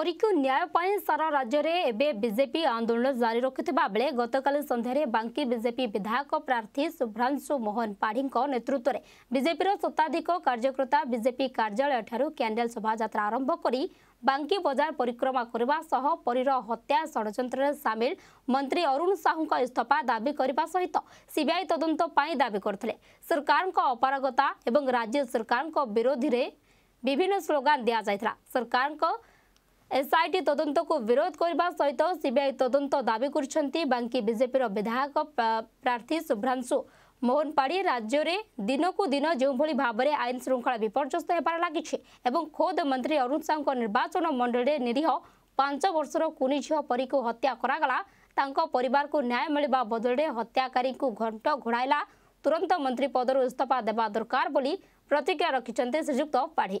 को न्याय सारा राज्य में बीजेपी आंदोलन जारी रखा बेले गतल बांकी बीजेपी विधायक प्रार्थी शुभ्रांशु मोहन पाढ़ी नेतृत्व में बीजेपी शताधिक कार्यकर्ता बीजेपी कार्यालय ठार् कैंडेल शोभा आरंभ कर बांकी बजार परिक्रमा करने परीर हत्या षड़ सामिल मंत्री अरुण साहू का इस्तफा दावी करने सहित सीबीआई तदंत दावी कर सरकार अपारगता और राज्य सरकार विरोधी विभिन्न स्लोगान दि जाता सरकार ଏସ୍ଆଇଟି ତଦନ୍ତକୁ ବିରୋଧ କରିବା ସହିତ ସିବିଆଇ ତଦନ୍ତ ଦାବି କରିଛନ୍ତି ବାଙ୍କୀ ବିଜେପିର ବିଧାୟକ ପ୍ରାର୍ଥୀ ଶୁଭ୍ରାଂଶୁ ମୋହନ ପାଢ଼ୀ ରାଜ୍ୟରେ ଦିନକୁ ଦିନ ଯେଉଁଭଳି ଭାବରେ ଆଇନ ଶୃଙ୍ଖଳା ବିପର୍ଯ୍ୟସ୍ତ ହେବାରେ ଲାଗିଛି ଏବଂ ଖୋଦ୍ ମନ୍ତ୍ରୀ ଅରୁଣ ସାହୁଙ୍କ ନିର୍ବାଚନ ମଣ୍ଡଳୀରେ ନିରୀହ ପାଞ୍ଚ ବର୍ଷର କୁନି ଝିଅ ପରୀକୁ ହତ୍ୟା କରାଗଲା ତାଙ୍କ ପରିବାରକୁ ନ୍ୟାୟ ମିଳିବା ବଦଳରେ ହତ୍ୟାକାରୀଙ୍କୁ ଘଣ୍ଟ ଘୋଡ଼ାଇଲା ତୁରନ୍ତ ମନ୍ତ୍ରୀ ପଦରୁ ଇସ୍ତଫା ଦେବା ଦରକାର ବୋଲି ପ୍ରତିକ୍ରିୟା ରଖିଛନ୍ତି ଶ୍ରୀଯୁକ୍ତ ପାଢ଼ୀ